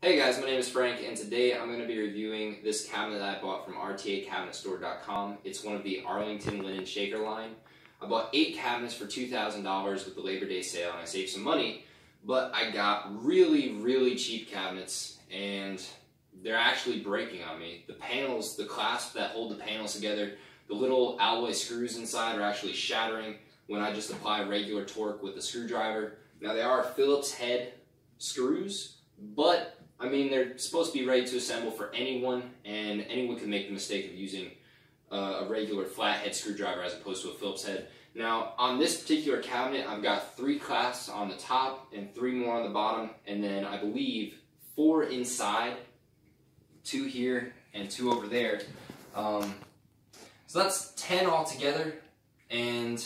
Hey guys, my name is Frank and today I'm going to be reviewing this cabinet that I bought from RTACabinetStore.com. It's one of the Arlington Linen Shaker line. I bought 8 cabinets for $2,000 with the Labor Day sale and I saved some money, but I got really, really cheap cabinets and they're actually breaking on me. The panels, the clasp that hold the panels together, the little alloy screws inside are actually shattering when I just apply regular torque with a screwdriver. Now they are Phillips head screws, but I mean, they're supposed to be ready to assemble for anyone, and anyone can make the mistake of using uh, a regular flathead screwdriver as opposed to a Phillips head. Now, on this particular cabinet, I've got three clasps on the top and three more on the bottom, and then I believe four inside, two here and two over there. Um, so that's 10 altogether, and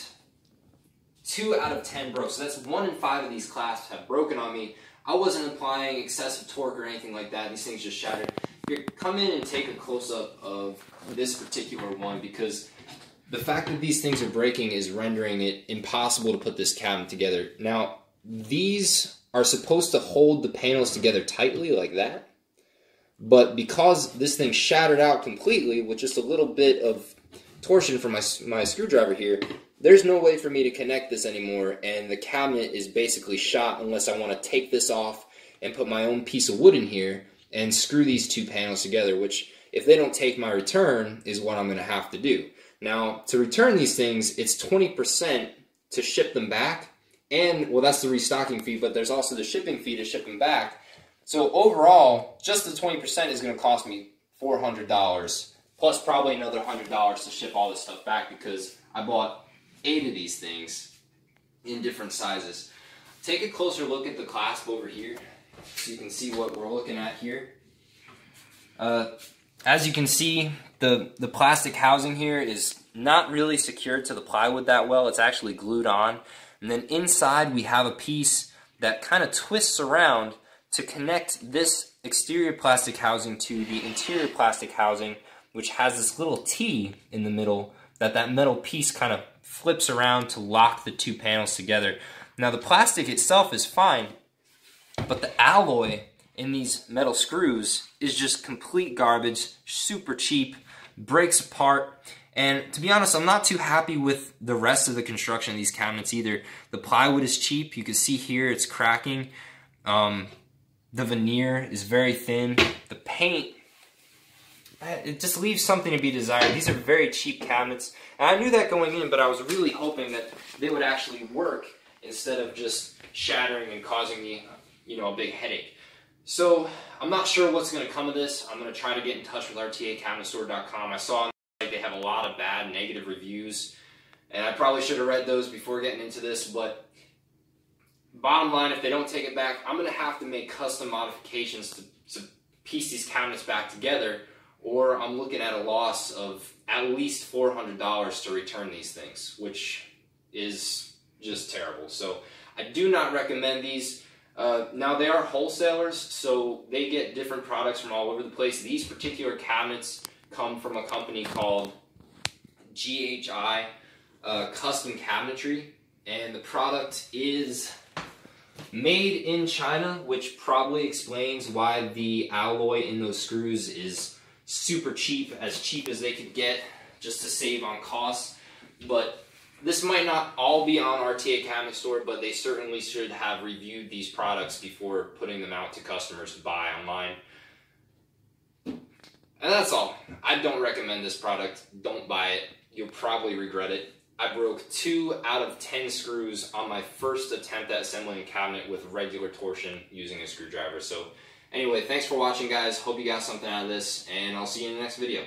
two out of 10 broke. So that's one in five of these clasps have broken on me. I wasn't applying excessive torque or anything like that. These things just shattered. Here, come in and take a close-up of this particular one because the fact that these things are breaking is rendering it impossible to put this cabinet together. Now, these are supposed to hold the panels together tightly like that, but because this thing shattered out completely with just a little bit of torsion from my, my screwdriver here, there's no way for me to connect this anymore and the cabinet is basically shot unless I want to take this off and put my own piece of wood in here and screw these two panels together which if they don't take my return is what I'm going to have to do. Now to return these things it's 20% to ship them back and well that's the restocking fee but there's also the shipping fee to ship them back. So overall just the 20% is going to cost me $400 plus probably another $100 to ship all this stuff back because I bought eight of these things in different sizes. Take a closer look at the clasp over here so you can see what we're looking at here. Uh, as you can see, the, the plastic housing here is not really secured to the plywood that well. It's actually glued on. And then inside we have a piece that kind of twists around to connect this exterior plastic housing to the interior plastic housing, which has this little T in the middle that that metal piece kind of flips around to lock the two panels together. Now the plastic itself is fine, but the alloy in these metal screws is just complete garbage, super cheap, breaks apart, and to be honest, I'm not too happy with the rest of the construction of these cabinets either. The plywood is cheap. You can see here it's cracking. Um, the veneer is very thin. The paint it just leaves something to be desired. These are very cheap cabinets. And I knew that going in, but I was really hoping that they would actually work instead of just shattering and causing me, you know, a big headache. So I'm not sure what's going to come of this. I'm going to try to get in touch with RTACabinetStore.com. I saw they have a lot of bad negative reviews, and I probably should have read those before getting into this, but bottom line, if they don't take it back, I'm going to have to make custom modifications to, to piece these cabinets back together or I'm looking at a loss of at least $400 to return these things, which is just terrible. So I do not recommend these. Uh, now they are wholesalers, so they get different products from all over the place. These particular cabinets come from a company called GHI uh, Custom Cabinetry, and the product is made in China, which probably explains why the alloy in those screws is super cheap, as cheap as they could get just to save on costs. But this might not all be on RTA Cabinet Store, but they certainly should have reviewed these products before putting them out to customers to buy online. And that's all. I don't recommend this product. Don't buy it. You'll probably regret it. I broke two out of 10 screws on my first attempt at assembling a cabinet with regular torsion using a screwdriver. So Anyway, thanks for watching, guys. Hope you got something out of this, and I'll see you in the next video.